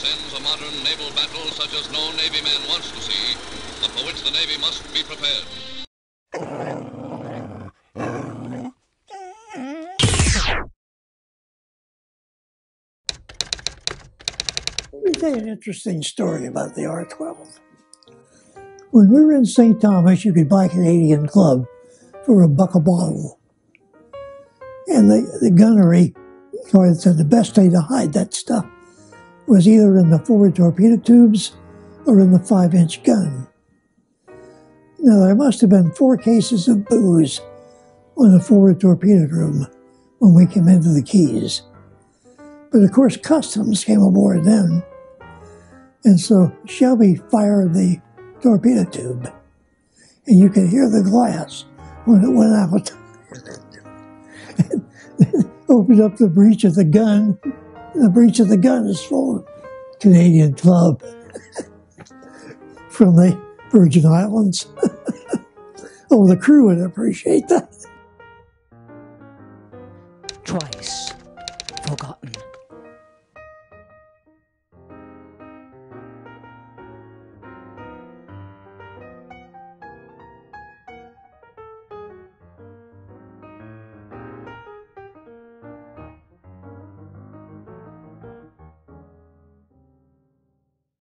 This ends a modern naval battle such as no Navy man wants to see, but for which the Navy must be prepared. Let me tell an interesting story about the R-12. When we were in St. Thomas, you could buy Canadian Club for a buck a bottle. And the, the gunnery, or said the best way to hide that stuff was either in the forward torpedo tubes or in the five inch gun. Now, there must have been four cases of booze on the forward torpedo room when we came into the Keys. But of course, customs came aboard then. And so Shelby fired the torpedo tube, and you could hear the glass when it went out. opened up the breech of the gun the breech of the gun is full Canadian club from the Virgin Islands. oh, the crew would appreciate that. Twice forgotten.